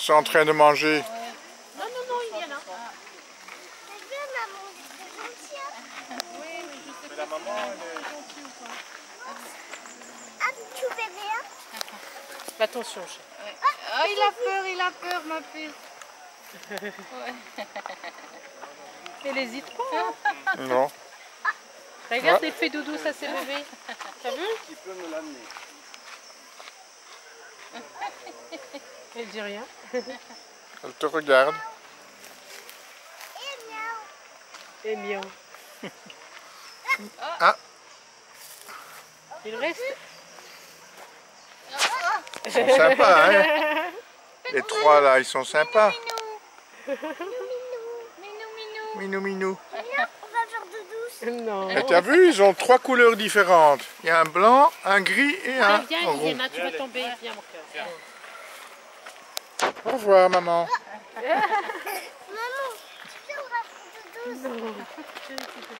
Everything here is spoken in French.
sont en train de manger. Non, non, non, il y en a. C'est bien, maman, c'est gentil. hein. Oui, mais je sais Mais pas la maman, si elle est- c'est gentil ou pas. Ah, tu fais bien Fais attention, chat. Oh, il a peur, il a peur, ma puce. Elle hésite pas. hein. Non. Regarde, fait doudou, ça c'est bébé. T'as vu? Tu peux me l'amener. Elle dit rien. Elle te regarde. Et miaou. Et miaou. Ah. Il reste. Ils sont sympas, hein Les trois là, ils sont sympas. Minou, minou. Minou, minou. On va faire doudou. Non. Et t'as vu, ils ont trois couleurs différentes. Il y a un blanc, un gris et un viens, rond. Iliana, tu vas tomber. Viens, mon cœur. Au revoir, maman. Maman, tu sais,